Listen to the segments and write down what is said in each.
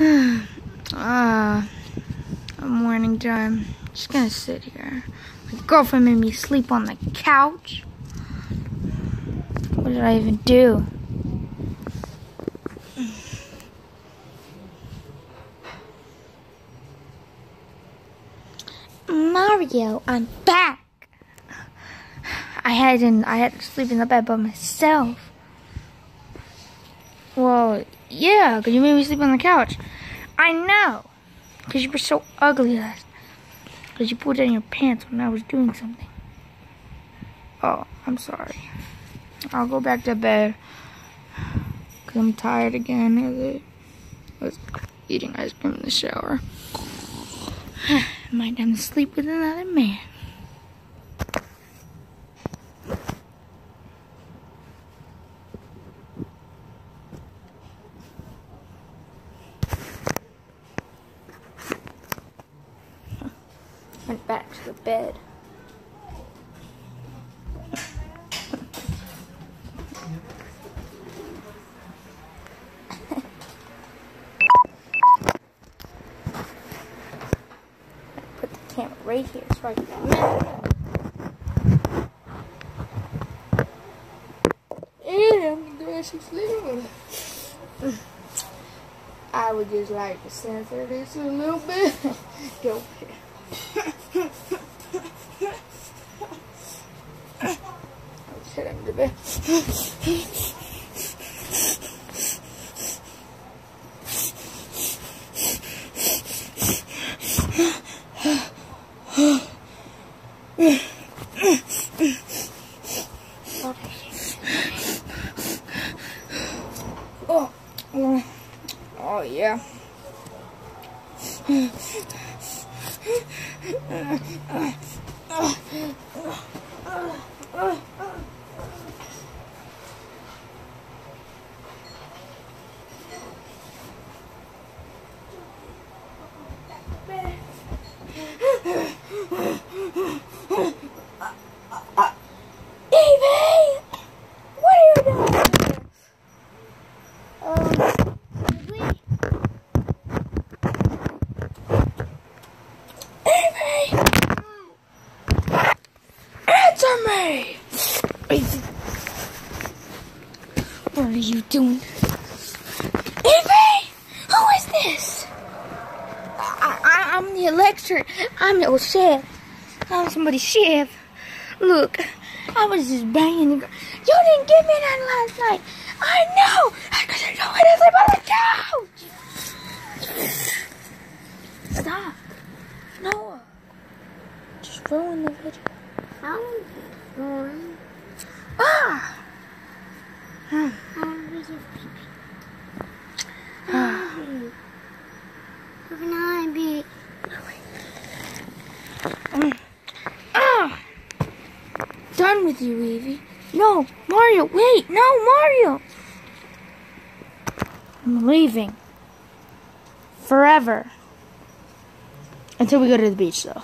uh, morning time. Just gonna sit here. My girlfriend made me sleep on the couch. What did I even do? Mario, I'm back. I had not I had to sleep in the bed by myself. Well, yeah, because you made me sleep on the couch. I know. Because you were so ugly last Because you pulled down your pants when I was doing something. Oh, I'm sorry. I'll go back to bed. Because I'm tired again. I was eating ice cream in the shower. Might have to sleep with another man. Went back to the bed. Put the camera right here so I can. I would just like to censor this a little bit. Don't Sit him to bed. Oh, oh me! What are you doing? Evie! Who is this? I, am the electric. I'm your chef. I'm somebody's chef. Look, I was just banging. The you didn't give me that last night. I know. Because I know it is on the couch. Stop. Noah. Just ruin the video. Ah! Hmm. Ah! Done with you, Evie. No, Mario, wait, no, Mario! I'm leaving. Forever. Until we go to the beach, though.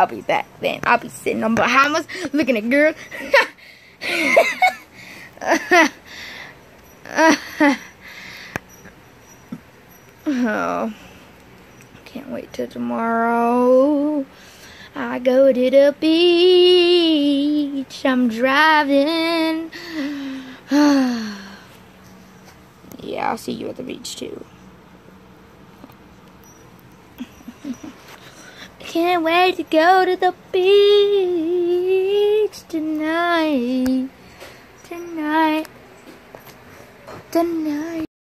I'll be back then. I'll be sitting on Bahamas looking at girls. oh, can't wait till tomorrow. I go to the beach. I'm driving. yeah, I'll see you at the beach too. Can't wait to go to the beach tonight. Tonight. Tonight.